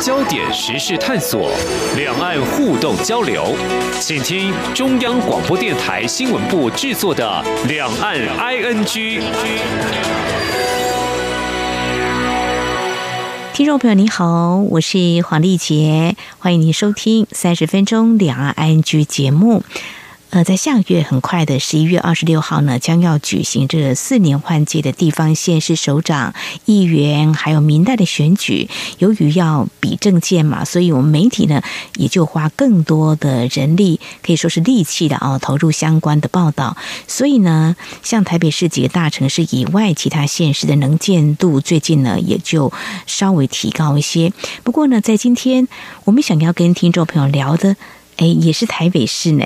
焦点时事探索，两岸互动交流，请听中央广播电台新闻部制作的《两岸 ING》。听众朋友，你好，我是黄丽杰，欢迎您收听三十分钟两岸 ING 节目。呃，在下个月很快的十一月二十六号呢，将要举行这四年换届的地方县市首长、议员还有民代的选举。由于要比政见嘛，所以我们媒体呢也就花更多的人力，可以说是力气的啊，投入相关的报道。所以呢，像台北市几个大城市以外，其他县市的能见度最近呢也就稍微提高一些。不过呢，在今天我们想要跟听众朋友聊的。哎，也是台北市呢，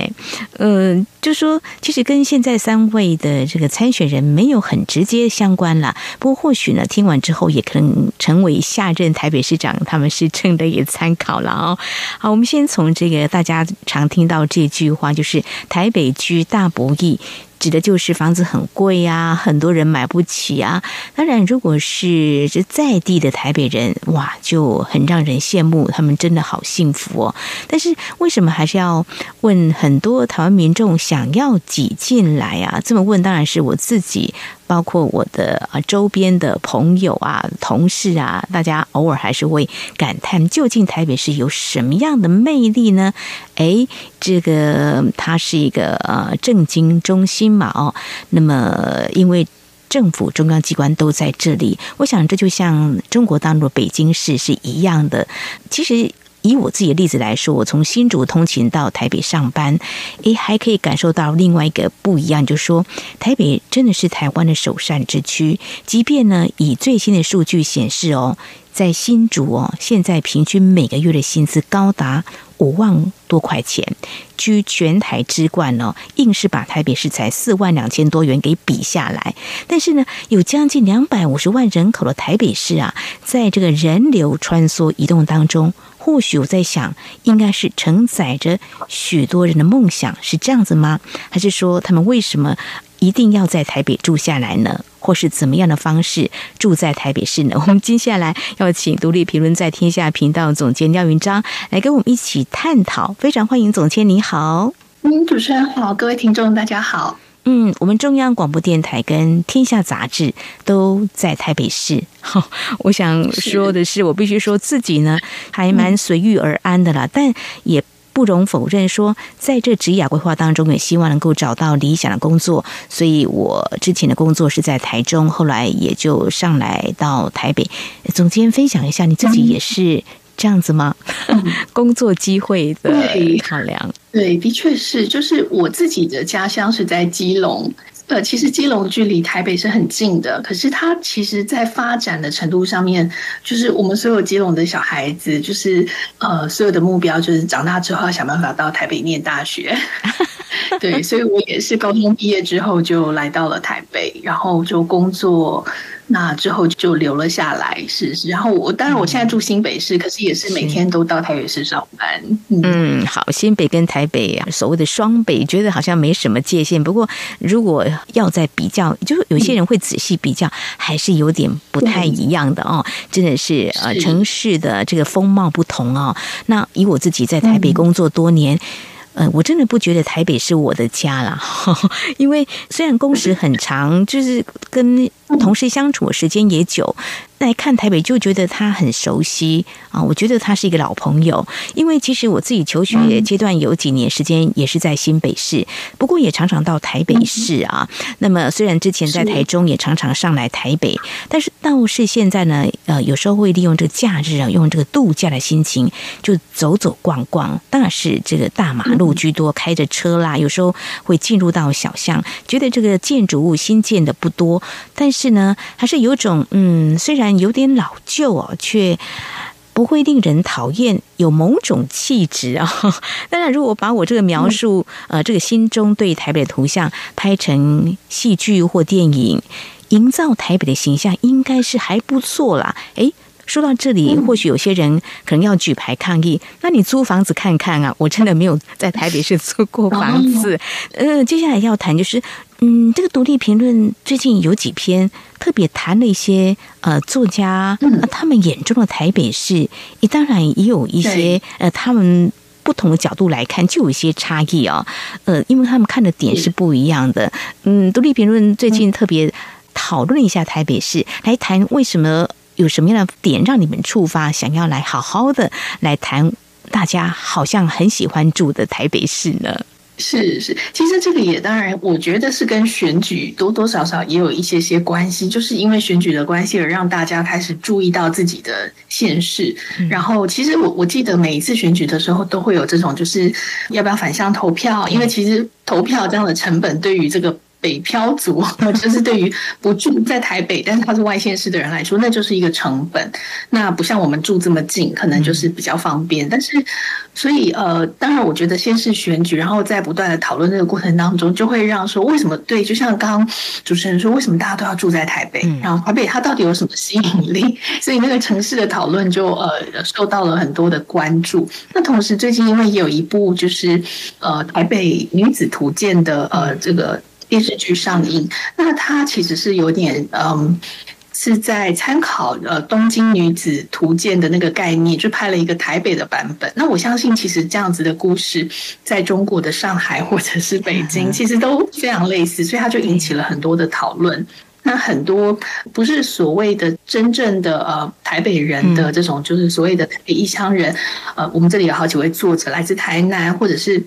呃，就说其实跟现在三位的这个参选人没有很直接相关啦。不过或许呢，听完之后也可能成为下任台北市长他们是真的也参考了哦。好，我们先从这个大家常听到这句话，就是台北居大不易。指的就是房子很贵呀，很多人买不起啊。当然，如果是这在地的台北人，哇，就很让人羡慕，他们真的好幸福哦。但是，为什么还是要问很多台湾民众想要挤进来啊？这么问，当然是我自己。包括我的啊周边的朋友啊、同事啊，大家偶尔还是会感叹：究竟台北市有什么样的魅力呢？哎，这个它是一个呃政经中心嘛，哦，那么因为政府中央机关都在这里，我想这就像中国大陆北京市是一样的。其实。以我自己的例子来说，我从新竹通勤到台北上班，诶，还可以感受到另外一个不一样，就是说台北真的是台湾的首善之区。即便呢，以最新的数据显示哦，在新竹哦，现在平均每个月的薪资高达五万多块钱，居全台之冠哦，硬是把台北市才四万两千多元给比下来。但是呢，有将近两百五十万人口的台北市啊，在这个人流穿梭移动当中。或许我在想，应该是承载着许多人的梦想，是这样子吗？还是说他们为什么一定要在台北住下来呢？或是怎么样的方式住在台北市呢？我们接下来要请独立评论在天下频道总监廖云章来跟我们一起探讨。非常欢迎总监，你好。嗯，主持人好，各位听众大家好。嗯，我们中央广播电台跟天下杂志都在台北市。好 我想说的是，我必须说自己呢还蛮随遇而安的啦，但也不容否认说，在这职业规划当中，也希望能够找到理想的工作。所以我之前的工作是在台中，后来也就上来到台北。总监分享一下，你自己也是。这样子吗？工作机会的考量，对，的确是。就是我自己的家乡是在基隆，呃，其实基隆距离台北是很近的，可是它其实，在发展的程度上面，就是我们所有基隆的小孩子，就是呃，所有的目标就是长大之后要想办法到台北念大学。对，所以我也是高中毕业之后就来到了台北，然后就工作。那之后就留了下来，是是。然后我当然我现在住新北市，可是也是每天都到台北市上班。嗯，好，新北跟台北啊，所谓的双北，觉得好像没什么界限。不过如果要再比较，就是有些人会仔细比较，还是有点不太一样的哦。真的是呃，城市的这个风貌不同哦。那以我自己在台北工作多年。呃，我真的不觉得台北是我的家啦，因为虽然工时很长，就是跟同事相处的时间也久。来看台北就觉得他很熟悉啊，我觉得他是一个老朋友。因为其实我自己求学阶段有几年时间也是在新北市，不过也常常到台北市啊。那么虽然之前在台中也常常上来台北，但是倒是现在呢，呃，有时候会利用这个假日啊，用这个度假的心情就走走逛逛。当然是这个大马路居多，开着车啦，有时候会进入到小巷，觉得这个建筑物新建的不多，但是呢，还是有种嗯，虽然。有点老旧哦，却不会令人讨厌，有某种气质啊。当然，如果把我这个描述，呃，这个心中对台北的图像拍成戏剧或电影，营造台北的形象，应该是还不错啦。诶，说到这里，或许有些人可能要举牌抗议。那你租房子看看啊！我真的没有在台北市租过房子。呃，接下来要谈就是，嗯，这个独立评论最近有几篇特别谈了一些呃作家，他们眼中的台北市，也当然也有一些呃他们。不同的角度来看，就有一些差异啊。呃，因为他们看的点是不一样的。嗯，独立评论最近特别讨论一下台北市，来谈为什么有什么样的点让你们触发，想要来好好的来谈，大家好像很喜欢住的台北市呢？是是，其实这个也当然，我觉得是跟选举多多少少也有一些些关系，就是因为选举的关系而让大家开始注意到自己的现势。然后，其实我我记得每一次选举的时候都会有这种，就是要不要反向投票，因为其实投票这样的成本对于这个。北漂族，就是对于不住在台北，但是他是外县市的人来说，那就是一个成本。那不像我们住这么近，可能就是比较方便。但是，所以呃，当然，我觉得先是选举，然后在不断的讨论这个过程当中，就会让说为什么对，就像刚刚主持人说，为什么大家都要住在台北？然后台北它到底有什么吸引力？所以那个城市的讨论就呃受到了很多的关注。那同时，最近因为也有一部就是呃台北女子图鉴的呃这个。电视剧上映，那它其实是有点嗯，是在参考呃《东京女子图鉴》的那个概念，就拍了一个台北的版本。那我相信，其实这样子的故事，在中国的上海或者是北京，其实都非常类似，所以它就引起了很多的讨论。那很多不是所谓的真正的呃台北人的这种，就是所谓的台北异乡人，呃，我们这里有好几位作者来自台南，或者是。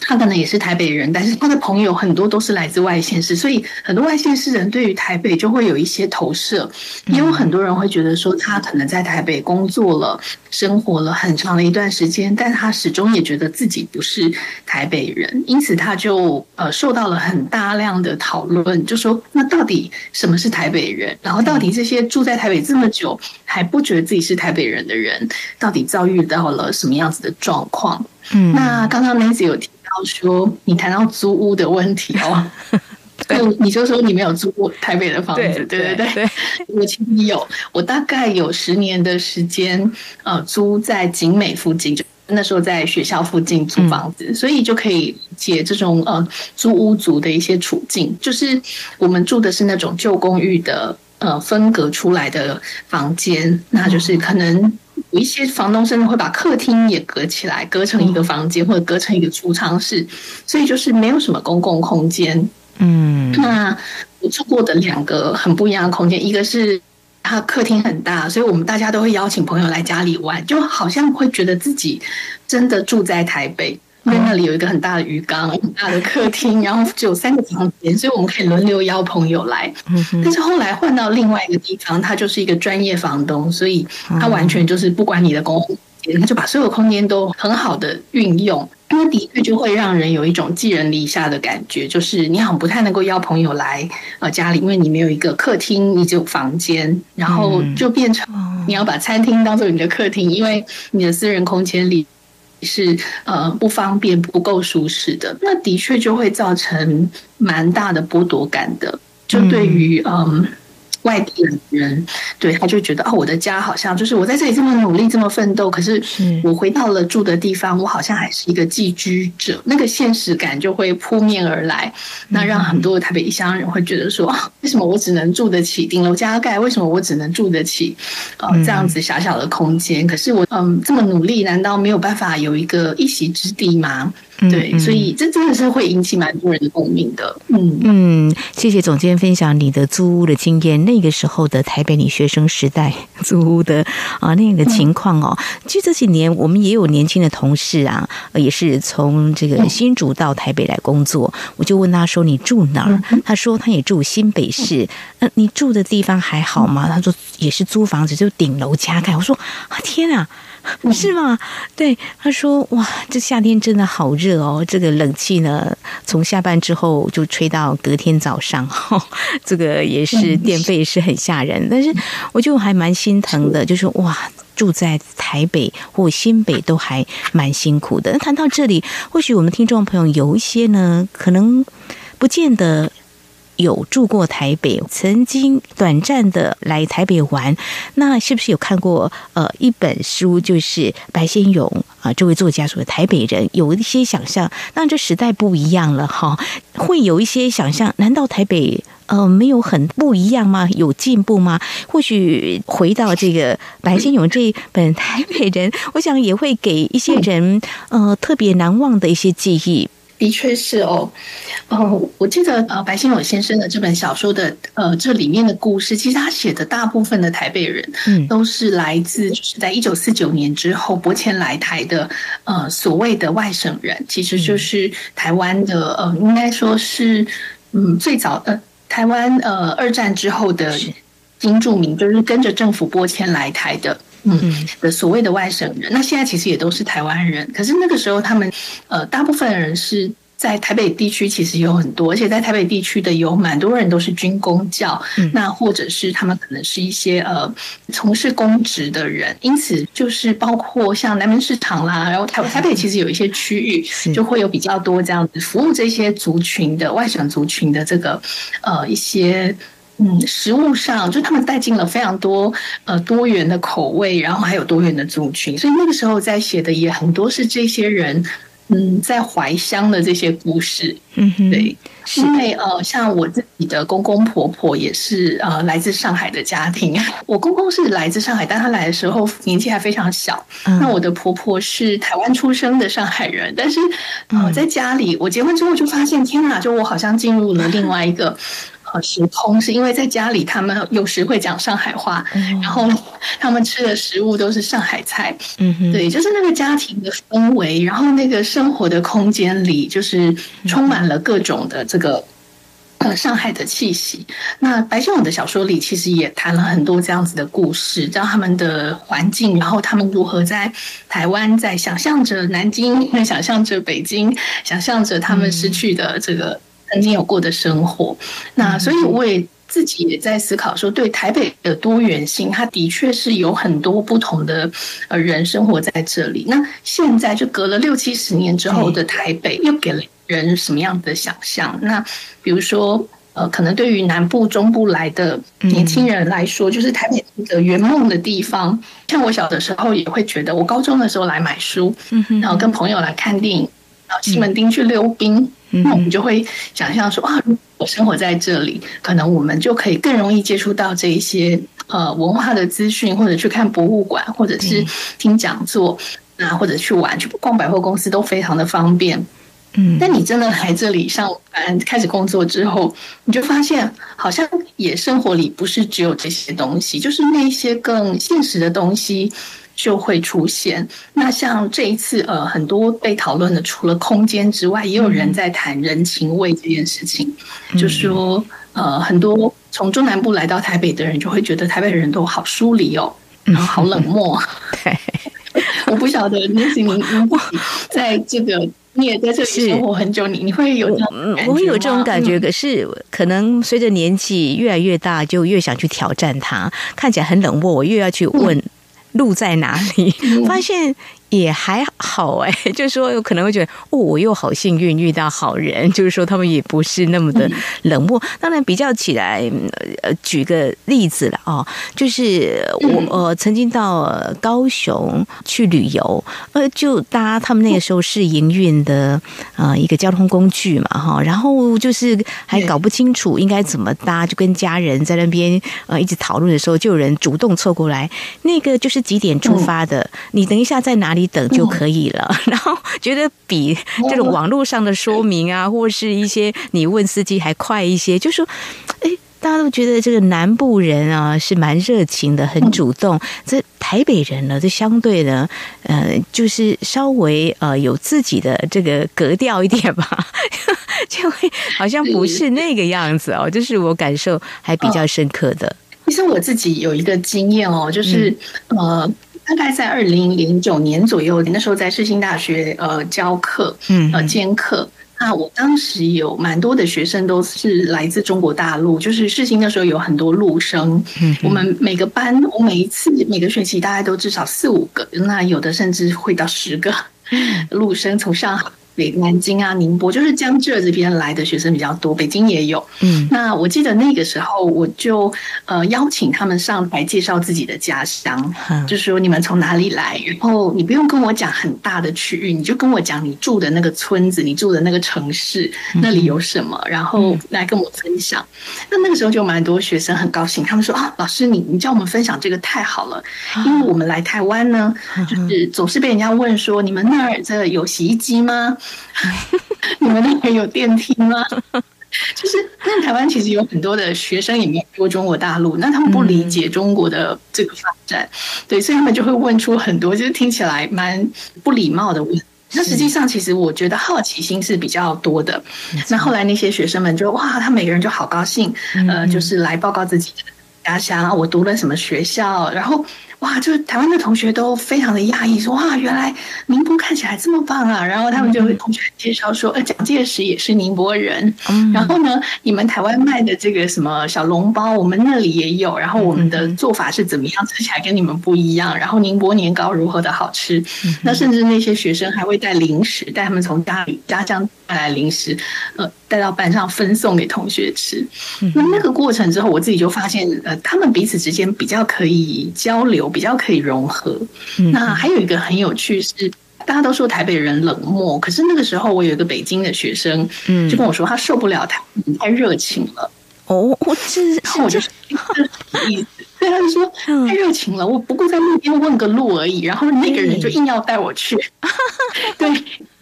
他可能也是台北人，但是他的朋友很多都是来自外县市，所以很多外县市人对于台北就会有一些投射。也有很多人会觉得说，他可能在台北工作了、生活了很长的一段时间，但他始终也觉得自己不是台北人，因此他就呃受到了很大量的讨论，就说那到底什么是台北人？然后到底这些住在台北这么久还不觉得自己是台北人的人，到底遭遇到了什么样子的状况？嗯，那刚刚 Nancy 有提到。说你谈到租屋的问题哦，对，你就说你没有租过台北的房子，对对对，我其实有，我大概有十年的时间，呃，租在景美附近，就那时候在学校附近租房子，所以就可以解这种呃租屋族的一些处境，就是我们住的是那种旧公寓的呃分隔出来的房间，那就是可能。有一些房东甚至会把客厅也隔起来，隔成一个房间，或者隔成一个储藏室，所以就是没有什么公共空间。嗯，那我住过的两个很不一样的空间，一个是它客厅很大，所以我们大家都会邀请朋友来家里玩，就好像会觉得自己真的住在台北。因为那里有一个很大的鱼缸，很大的客厅，然后只有三个房间，所以我们可以轮流邀朋友来。但是后来换到另外一个地方，他就是一个专业房东，所以他完全就是不管你的公共间，他就把所有空间都很好的运用。那的确就会让人有一种寄人篱下的感觉，就是你好像不太能够邀朋友来呃家里，因为你没有一个客厅，你只有房间，然后就变成你要把餐厅当做你的客厅，因为你的私人空间里。是呃不方便、不够舒适的，那的确就会造成蛮大的剥夺感的。就对于嗯。外地人，对他就觉得哦，我的家好像就是我在这里这么努力、这么奋斗，可是我回到了住的地方，我好像还是一个寄居者，那个现实感就会扑面而来，那让很多台北异乡人会觉得说，为什么我只能住得起顶楼加盖？为什么我只能住得起呃这样子狭小的空间？可是我嗯这么努力，难道没有办法有一个一席之地吗？对，所以这真的是会引起蛮多人的共鸣的。嗯嗯，谢谢总监分享你的租屋的经验。那个时候的台北，你学生时代 租屋的啊那个情况哦。其实这几年我们也有年轻的同事啊，也是从这个新竹到台北来工作。我就问他说：“你住哪儿？”他说：“他也住新北市。”那你住的地方还好吗？他说：“也是租房子，就顶楼加盖。”我说：“啊，天啊！” 是吗？对，他说：“哇，这夏天真的好热哦！这个冷气呢，从下班之后就吹到隔天早上，这个也是电费是很吓人。但是我就还蛮心疼的，就是哇，住在台北或新北都还蛮辛苦的。那谈到这里，或许我们听众朋友有一些呢，可能不见得。”有住过台北，曾经短暂的来台北玩，那是不是有看过呃一本书，就是白先勇啊这位作家说的台北人有一些想象？那这时代不一样了哈，会有一些想象，难道台北？呃，没有很不一样吗？有进步吗？或许回到这个白先勇这本《台北人》，我想也会给一些人呃特别难忘的一些记忆。的确是哦，哦，我记得呃白先勇先生的这本小说的呃这里面的故事，其实他写的大部分的台北人，嗯，都是来自就是在一九四九年之后拨迁来台的呃所谓的外省人，其实就是台湾的呃应该说是嗯最早呃。台湾呃，二战之后的新住民就是跟着政府拨迁来台的，嗯，的所谓的外省人。那现在其实也都是台湾人，可是那个时候他们呃，大部分人是。在台北地区其实有很多，而且在台北地区的有蛮多人都是军工教，那或者是他们可能是一些呃从事公职的人，因此就是包括像南门市场啦，然后台台北其实有一些区域就会有比较多这样子服务这些族群的外省族群的这个呃一些嗯食物上，就他们带进了非常多呃多元的口味，然后还有多元的族群，所以那个时候在写的也很多是这些人。嗯，在怀乡的这些故事，嗯哼，对，因为呃，像我自己的公公婆婆也是呃来自上海的家庭，我公公是来自上海，但他来的时候年纪还非常小。那我的婆婆是台湾出生的上海人，但是呃，在家里，我结婚之后就发现，天哪，就我好像进入了另外一个。呃，时空是因为在家里，他们有时会讲上海话，然后他们吃的食物都是上海菜。嗯哼，对，就是那个家庭的氛围，然后那个生活的空间里，就是充满了各种的这个呃上海的气息。那白先勇的小说里其实也谈了很多这样子的故事，讲他们的环境，然后他们如何在台湾在想象着南京，想象着北京，想象着他们失去的这个。曾经有过的生活，那所以我也自己也在思考说，对台北的多元性，它的确是有很多不同的呃人生活在这里。那现在就隔了六七十年之后的台北，又给了人什么样的想象？那比如说，呃，可能对于南部、中部来的年轻人来说，就是台北的圆梦的地方。像我小的时候也会觉得，我高中的时候来买书，然后跟朋友来看电影，然后西门町去溜冰。那我们就会想象说啊，我生活在这里，可能我们就可以更容易接触到这一些呃文化的资讯，或者去看博物馆，或者是听讲座，啊，或者去玩，去逛百货公司都非常的方便。嗯，但你真的来这里上班开始工作之后，你就发现好像也生活里不是只有这些东西，就是那些更现实的东西。就会出现。那像这一次，呃，很多被讨论的，除了空间之外，也有人在谈人情味这件事情。就说，呃，很多从中南部来到台北的人，就会觉得台北人都好疏离哦，然后好冷漠。我不晓得，Nancy，您您在这个你也在这里生活很久，你你会有这种我会有这种感觉。可是可能随着年纪越来越大，就越想去挑战它。看起来很冷漠，我越要去问。路在哪里？发现。也还好 哎，就是说有可能会觉得哦，我又好幸运遇到好人，就是说他们也不是那么的冷漠。当然比较起来，呃，举个例子了哦，就是我呃曾经到高雄去旅游，呃，就搭他们那个时候是营运的呃一个交通工具嘛哈，然后就是还搞不清楚应该怎么搭，就跟家人在那边呃一直讨论的时候，就有人主动凑过来，那个就是几点出发的，你等一下在哪里？你等就可以了，然后觉得比这种网络上的说明啊，或是一些你问司机还快一些。就说，哎，大家都觉得这个南部人啊是蛮热情的，很主动。这台北人呢，这相对的，呃，就是稍微呃有自己的这个格调一点吧，就会好像不是那个样子哦。就是我感受还比较深刻的。其实我自己有一个经验哦，就是呃。大概在二零零九年左右，那时候在世新大学呃教课，嗯，呃兼课。那我当时有蛮多的学生都是来自中国大陆，就是世新的时候有很多陆生。嗯，我们每个班，我每一次每个学期大概都至少四五个，那有的甚至会到十个陆生从上海北南京啊、宁波，就是江浙这边来的学生比较多，北京也有。嗯，那我记得那个时候，我就呃邀请他们上台介绍自己的家乡，就说你们从哪里来，然后你不用跟我讲很大的区域，你就跟我讲你住的那个村子，你住的那个城市那里有什么，然后来跟我分享。那那个时候就蛮多学生很高兴，他们说啊，老师你你叫我们分享这个太好了，因为我们来台湾呢，就是总是被人家问说你们那儿这有洗衣机吗？你们那边有电梯吗？就是那台湾其实有很多的学生也没有过中国大陆，那他们不理解中国的这个发展，对，所以他们就会问出很多就是听起来蛮不礼貌的问题。那实际上，其实我觉得好奇心是比较多的。那后来那些学生们就哇，他每个人就好高兴，呃，就是来报告自己的家乡，我读了什么学校，然后。哇，就是台湾的同学都非常的讶异，说哇，原来宁波看起来这么棒啊！然后他们就会同学介绍说，呃，蒋介石也是宁波人。然后呢，你们台湾卖的这个什么小笼包，我们那里也有。然后我们的做法是怎么样，吃起来跟你们不一样。然后宁波年糕如何的好吃？那甚至那些学生还会带零食，带他们从家里家乡带来零食，呃，带到班上分送给同学吃。那那个过程之后，我自己就发现，呃，他们彼此之间比较可以交流。比较可以融合。那还有一个很有趣是，大家都说台北人冷漠，可是那个时候我有一个北京的学生，嗯，就跟我说他受不了台太热情了。哦，我这然后我就？对，他就说太热情了，我不过在路边问个路而已，然后那个人就硬要带我去。对。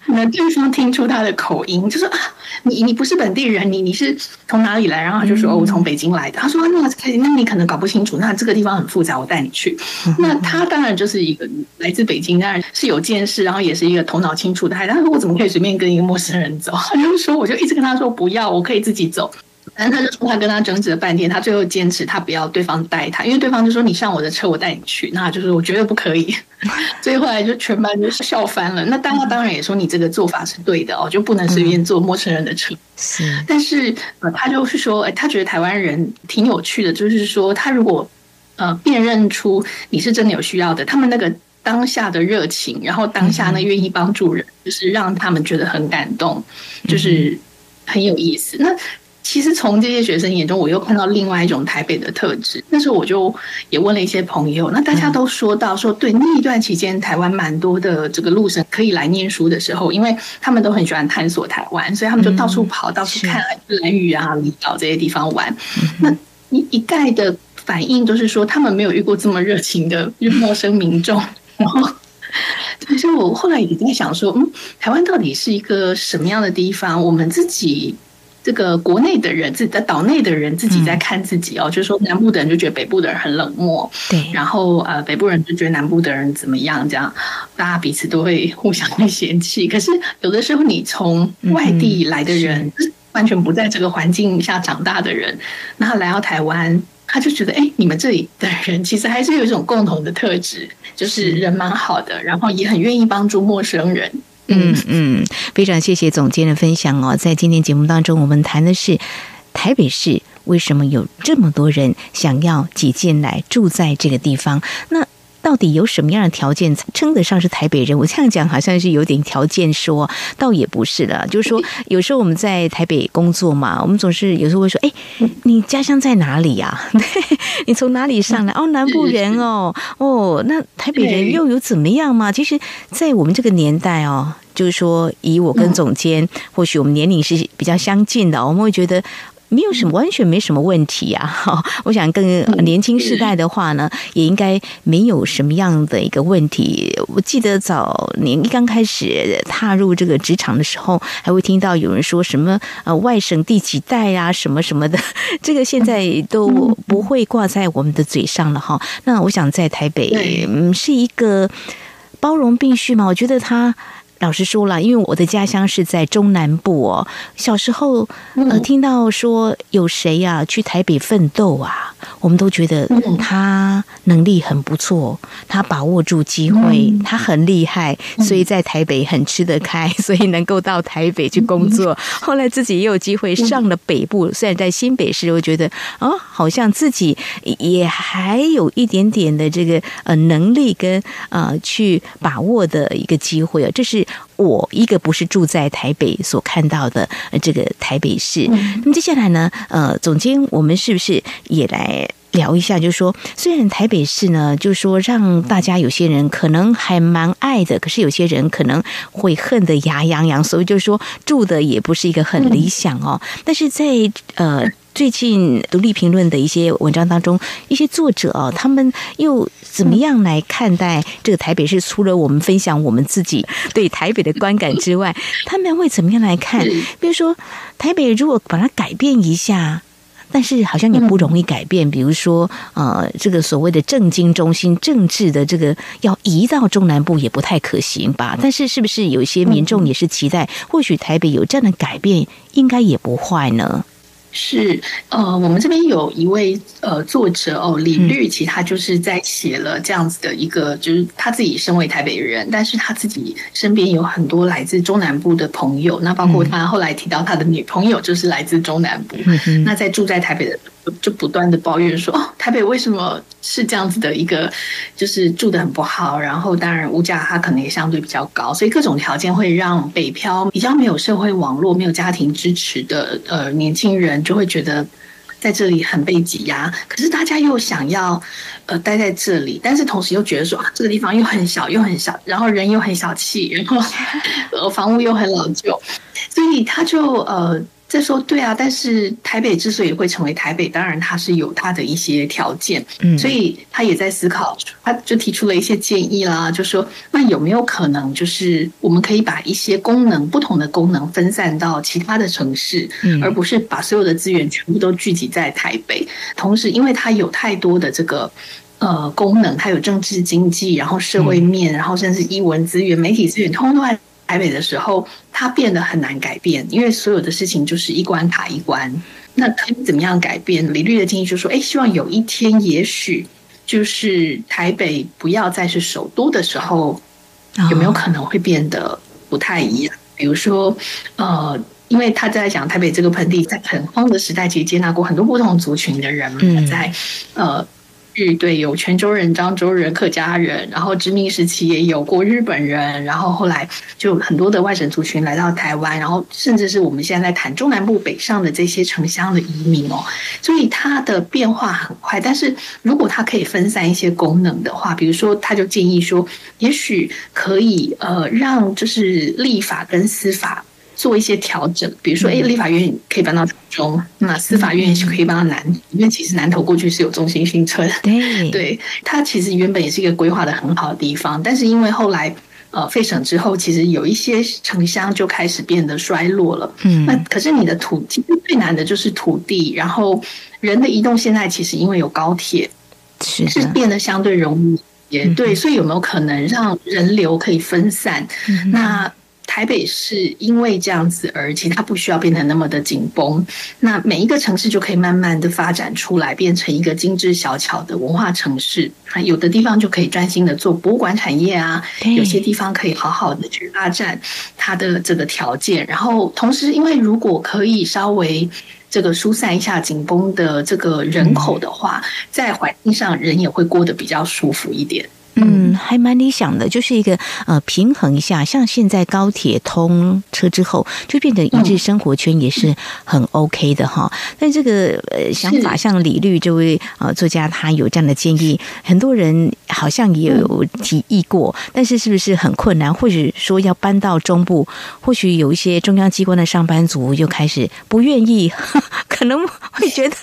那对方听出他的口音，就说啊，你你不是本地人，你你是从哪里来？然后他就说，我从北京来的。他说，那那你可能搞不清楚，那这个地方很复杂，我带你去。那他当然就是一个来自北京，当然是有见识，然后也是一个头脑清楚的孩子。他说，我怎么可以随便跟一个陌生人走？他就说，我就一直跟他说不要，我可以自己走。反正他就说他跟他争执了半天，他最后坚持他不要对方带他，因为对方就说你上我的车，我带你去。那就是我绝对不可以。所以后来就全班就笑翻了。那大家当然也说你这个做法是对的哦，就不能随便坐陌生人的车。是，但是呃，他就是说，哎，他觉得台湾人挺有趣的，就是说他如果呃辨认出你是真的有需要的，他们那个当下的热情，然后当下呢愿意帮助人，就是让他们觉得很感动，就是很有意思。那。其实从这些学生眼中，我又看到另外一种台北的特质。那时候我就也问了一些朋友，那大家都说到说，对那一段期间，台湾蛮多的这个陆生可以来念书的时候，因为他们都很喜欢探索台湾，所以他们就到处跑，到处看蓝屿啊、离岛这些地方玩。那一一概的反应都是说，他们没有遇过这么热情的陌生民众。然后，所以我后来也在想说，嗯，台湾到底是一个什么样的地方？我们自己。这个国内的人，自己在岛内的人自己在看自己哦，就是说南部的人就觉得北部的人很冷漠，对，然后呃北部人就觉得南部的人怎么样，这样大家彼此都会互相会嫌弃。可是有的时候你从外地来的人，完全不在这个环境下长大的人，那他来到台湾，他就觉得哎，你们这里的人其实还是有一种共同的特质，就是人蛮好的，然后也很愿意帮助陌生人。嗯嗯，非常谢谢总监的分享哦。在今天节目当中，我们谈的是台北市为什么有这么多人想要挤进来住在这个地方？那。到底有什么样的条件称得上是台北人？我这样讲好像是有点条件说，倒也不是了。就是说，有时候我们在台北工作嘛，我们总是有时候会说：“哎，你家乡在哪里呀？你从哪里上来？哦，南部人哦，哦，那台北人又有怎么样嘛？”其实，在我们这个年代哦，就是说，以我跟总监，或许我们年龄是比较相近的，我们会觉得。没有什么，完全没什么问题啊！哈，我想更年轻世代的话呢，也应该没有什么样的一个问题。我记得早年一刚开始踏入这个职场的时候，还会听到有人说什么呃外省第几代啊，什么什么的，这个现在都不会挂在我们的嘴上了哈。那我想在台北，嗯，是一个包容并蓄嘛，我觉得他。老实说了，因为我的家乡是在中南部哦。小时候呃，听到说有谁呀去台北奋斗啊，我们都觉得他能力很不错，他把握住机会，他很厉害，所以在台北很吃得开，所以能够到台北去工作。后来自己也有机会上了北部，虽然在新北市，我觉得啊，好像自己也还有一点点的这个呃能力跟呃去把握的一个机会啊，这是。我一个不是住在台北所看到的这个台北市。那么接下来呢，呃，总监，我们是不是也来？聊一下，就是说，虽然台北市呢，就是说让大家有些人可能还蛮爱的，可是有些人可能会恨得牙痒痒，所以就是说住的也不是一个很理想哦。但是在呃最近独立评论的一些文章当中，一些作者啊，他们又怎么样来看待这个台北市？除了我们分享我们自己对台北的观感之外，他们会怎么样来看？比如说台北如果把它改变一下。但是好像也不容易改变，比如说，呃，这个所谓的政经中心、政治的这个要移到中南部也不太可行吧？但是是不是有一些民众也是期待，或许台北有这样的改变，应该也不坏呢？是，呃，我们这边有一位呃作者哦，李律，其实他就是在写了这样子的一个，就是他自己身为台北人，但是他自己身边有很多来自中南部的朋友，那包括他后来提到他的女朋友就是来自中南部，那在住在台北的。就不断的抱怨说，哦，台北为什么是这样子的一个，就是住的很不好，然后当然物价它可能也相对比较高，所以各种条件会让北漂比较没有社会网络、没有家庭支持的呃年轻人就会觉得在这里很被挤压。可是大家又想要呃待在这里，但是同时又觉得说啊这个地方又很小又很小，然后人又很小气，然后 呃房屋又很老旧，所以他就呃。再说对啊，但是台北之所以会成为台北，当然它是有它的一些条件，嗯，所以他也在思考，他就提出了一些建议啦，就说那有没有可能，就是我们可以把一些功能不同的功能分散到其他的城市，嗯，而不是把所有的资源全部都聚集在台北。同时，因为它有太多的这个呃功能，它有政治经济，然后社会面，然后甚至译文资源、媒体资源，通通在。台北的时候，它变得很难改变，因为所有的事情就是一关卡一关。那可以怎么样改变？李律的建议就说：，哎，希望有一天，也许就是台北不要再是首都的时候，有没有可能会变得不太一样？比如说，呃，因为他在讲台北这个盆地，在很荒的时代，其实接纳过很多不同族群的人们，在呃。对，有泉州人、漳州人、客家人，然后殖民时期也有过日本人，然后后来就很多的外省族群来到台湾，然后甚至是我们现在在谈中南部北上的这些城乡的移民哦，所以它的变化很快。但是如果它可以分散一些功能的话，比如说他就建议说，也许可以呃让就是立法跟司法。做一些调整，比如说，哎，立法院可以搬到台中，那司法院可以搬到南，因为其实南投过去是有中心新村，对，对，它其实原本也是一个规划的很好的地方，但是因为后来呃废省之后，其实有一些城乡就开始变得衰落了，嗯，那可是你的土其实最难的就是土地，然后人的移动现在其实因为有高铁，是变得相对容易，也对，所以有没有可能让人流可以分散？那台北市因为这样子，而且它不需要变得那么的紧绷，那每一个城市就可以慢慢的发展出来，变成一个精致小巧的文化城市。啊，有的地方就可以专心的做博物馆产业啊，有些地方可以好好的去发展它的这个条件。然后同时，因为如果可以稍微这个疏散一下紧绷的这个人口的话，在环境上人也会过得比较舒服一点。嗯，还蛮理想的，就是一个呃平衡一下。像现在高铁通车之后，就变成一致生活圈也是很 OK 的哈。但这个呃想法，像李律这位呃作家，他有这样的建议，很多人好像也有提议过，但是是不是很困难？或者说要搬到中部，或许有一些中央机关的上班族又开始不愿意，可能会觉得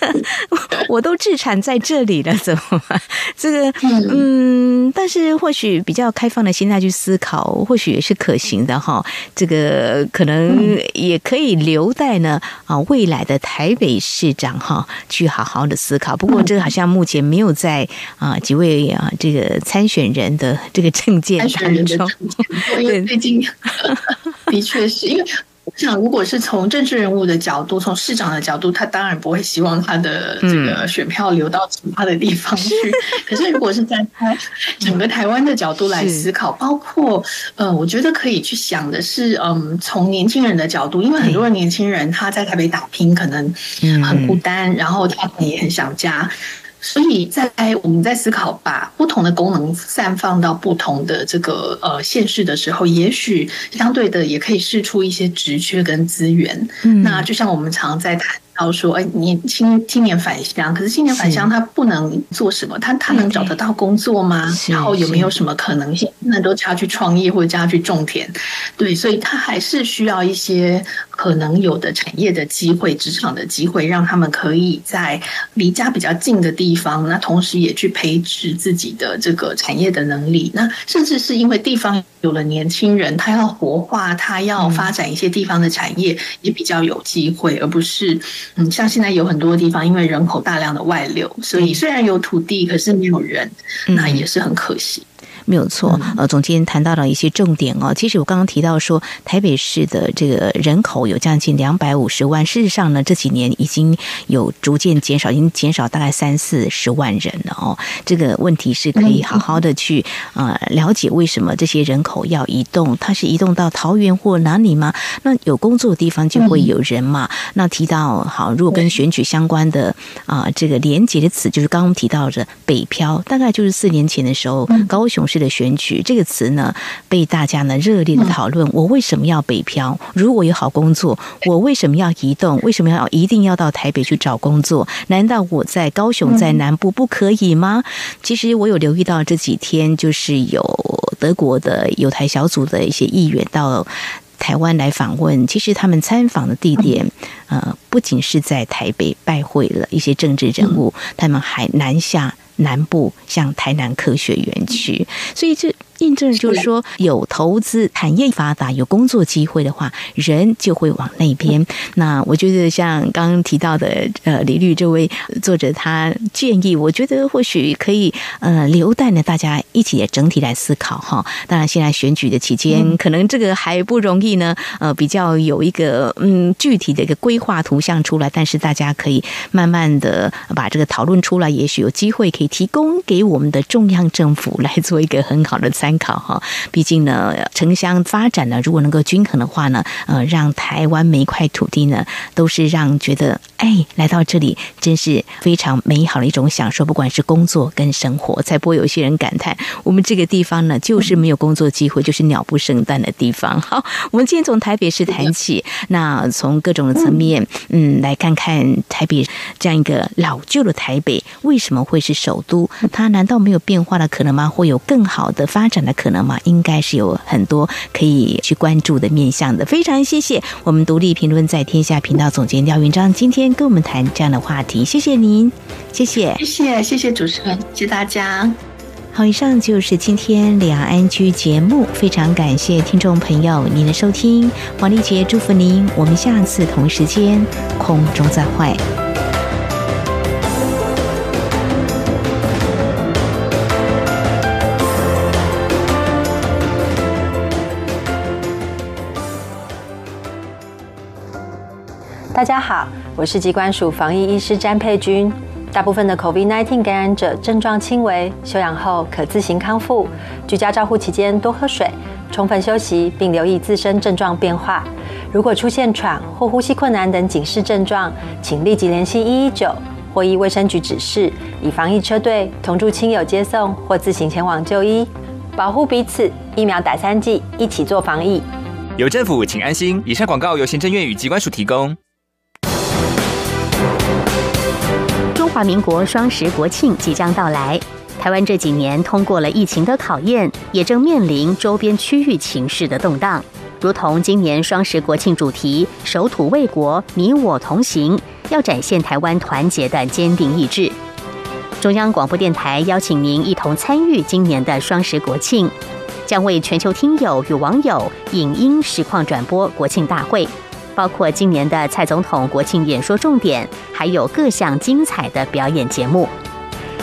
我都自产在这里了，怎么办？这个嗯，但。是或许比较开放的心态去思考，或许也是可行的哈。这个可能也可以留待呢啊未来的台北市长哈去好好的思考。不过这个好像目前没有在啊几位啊这个参选人的这个证件当中。因为 最近 的确是因为。我想，如果是从政治人物的角度，从市长的角度，他当然不会希望他的这个选票流到其他的地方去。可是，如果是在他 整个台湾的角度来思考，包括呃，我觉得可以去想的是，嗯，从年轻人的角度，因为很多的年轻人他在台北打拼，可能很孤单，然后他也很想家。所以在我们在思考把不同的功能散放到不同的这个呃县市的时候，也许相对的也可以试出一些职缺跟资源。嗯，那就像我们常在谈。到说，哎，年青青年返乡，可是青年返乡他不能做什么？他他能找得到工作吗？然后有没有什么可能性？那都叫他去创业或者叫他去种田，对，所以他还是需要一些可能有的产业的机会、职场的机会，让他们可以在离家比较近的地方，那同时也去培植自己的这个产业的能力。那甚至是因为地方有了年轻人，他要活化，他要发展一些地方的产业，也比较有机会，而不是。嗯，像现在有很多地方，因为人口大量的外流，所以虽然有土地，可是没有人，那也是很可惜。没有错，呃，总监谈到了一些重点哦。其实我刚刚提到说，台北市的这个人口有将近两百五十万，事实上呢，这几年已经有逐渐减少，已经减少大概三四十万人了哦。这个问题是可以好好的去呃了解为什么这些人口要移动，它是移动到桃园或哪里吗？那有工作的地方就会有人嘛。那提到好，如果跟选举相关的啊，这个连接的词就是刚刚提到的北漂，大概就是四年前的时候，高雄市。的选举这个词呢，被大家呢热烈的讨论。我为什么要北漂？如果有好工作，我为什么要移动？为什么要一定要到台北去找工作？难道我在高雄在南部不可以吗？其实我有留意到这几天，就是有德国的有台小组的一些议员到台湾来访问。其实他们参访的地点，呃，不仅是在台北拜会了一些政治人物，他们还南下。南部像台南科学园区，所以这。印证就是说，有投资、产业发达、有工作机会的话，人就会往那边。那我觉得，像刚刚提到的，呃，李律这位作者，他建议，我觉得或许可以，呃，留待呢大家一起也整体来思考哈。当然，现在选举的期间，可能这个还不容易呢，呃，比较有一个嗯具体的一个规划图像出来，但是大家可以慢慢的把这个讨论出来，也许有机会可以提供给我们的中央政府来做一个很好的参。考哈，毕竟呢，城乡发展呢，如果能够均衡的话呢，呃，让台湾每一块土地呢，都是让觉得，哎，来到这里真是非常美好的一种享受，不管是工作跟生活，才不会有一些人感叹，我们这个地方呢，就是没有工作机会，就是鸟不生蛋的地方。好，我们今天从台北市谈起，那从各种的层面，嗯，来看看台北这样一个老旧的台北，为什么会是首首都？它难道没有变化的可能吗？会有更好的发展？的可能吗？应该是有很多可以去关注的面向的。非常谢谢我们独立评论在天下频道总监廖云章今天跟我们谈这样的话题，谢谢您，谢谢，谢谢，谢谢主持人，谢谢大家。好，以上就是今天两岸居节目，非常感谢听众朋友您的收听，王丽杰祝福您，我们下次同时间空中再会。大家好，我是机关署防疫医师詹佩君。大部分的 COVID-19 感染者症状轻微，休养后可自行康复。居家照护期间多喝水，充分休息，并留意自身症状变化。如果出现喘或呼吸困难等警示症状，请立即联系一一九或依卫生局指示，以防疫车队同住亲友接送或自行前往就医，保护彼此。疫苗打三剂，一起做防疫。有政府，请安心。以上广告由行政院与机关署提供。华民国双十国庆即将到来，台湾这几年通过了疫情的考验，也正面临周边区域情势的动荡。如同今年双十国庆主题“守土卫国，你我同行”，要展现台湾团结的坚定意志。中央广播电台邀请您一同参与今年的双十国庆，将为全球听友与网友影音实况转播国庆大会。包括今年的蔡总统国庆演说重点，还有各项精彩的表演节目。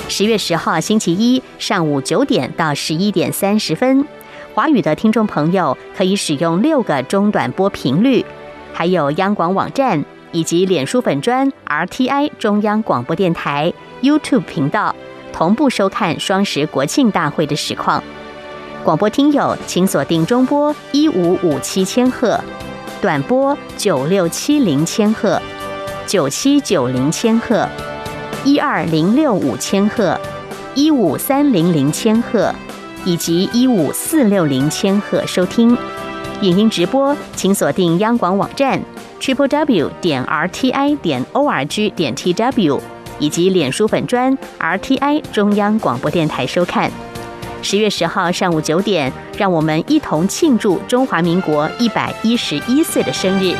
十月十号星期一上午九点到十一点三十分，华语的听众朋友可以使用六个中短波频率，还有央广网站以及脸书粉专 RTI 中央广播电台 YouTube 频道同步收看双十国庆大会的实况。广播听友请锁定中波一五五七千赫。短波九六七零千赫，九七九零千赫，一二零六五千赫、一五三零零千赫以及一五四六零千赫收听。影音直播，请锁定央广网站 triple w 点 r t i 点 o r g 点 t w，以及脸书粉专 r t i 中央广播电台收看。十月十号上午九点，让我们一同庆祝中华民国一百一十一岁的生日。